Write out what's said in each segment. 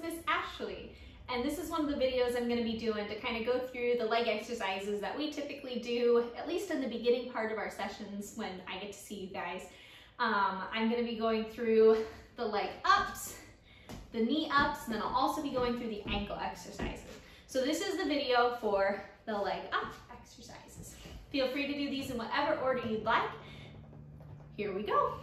Miss Ashley. And this is one of the videos I'm gonna be doing to kind of go through the leg exercises that we typically do, at least in the beginning part of our sessions when I get to see you guys. Um, I'm gonna be going through the leg ups, the knee ups, and then I'll also be going through the ankle exercises. So this is the video for the leg up exercises. Feel free to do these in whatever order you'd like. Here we go.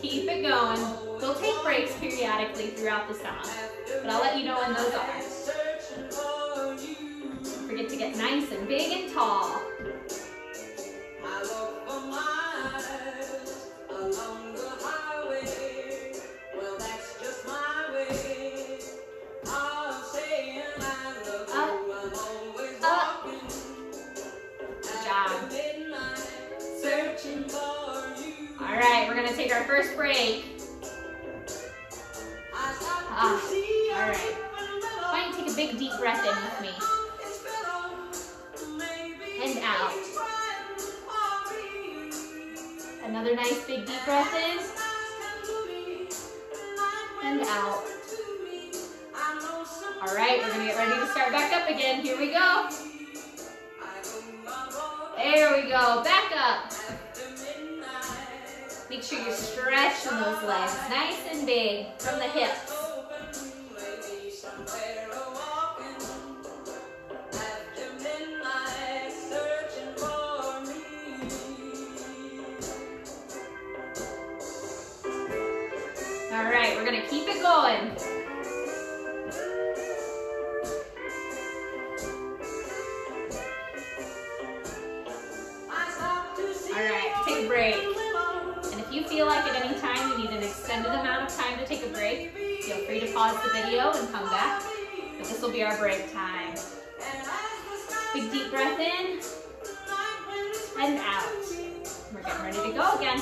Keep it going. We'll take breaks periodically throughout the summer, but I'll let you know when those are. Don't forget to get nice and big and tall. Gonna take our first break. Ah, you right. Why don't you take a big deep breath in with me? And out. Another nice big deep breath in and out. All right, we're gonna get ready to start back up again. Here we go. There we go, back up. Make sure you're stretching those legs nice and big from the hips. All right, we're gonna keep it going. All right, take a break. Feel like at any time you need an extended amount of time to take a break, feel free to pause the video and come back. But this will be our break time. Big deep breath in and out. We're getting ready to go again.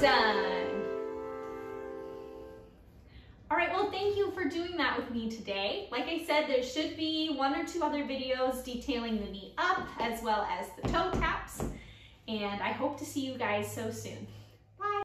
Done. All right, well, thank you for doing that with me today. Like I said, there should be one or two other videos detailing the knee up as well as the toe taps. And I hope to see you guys so soon.